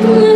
Good.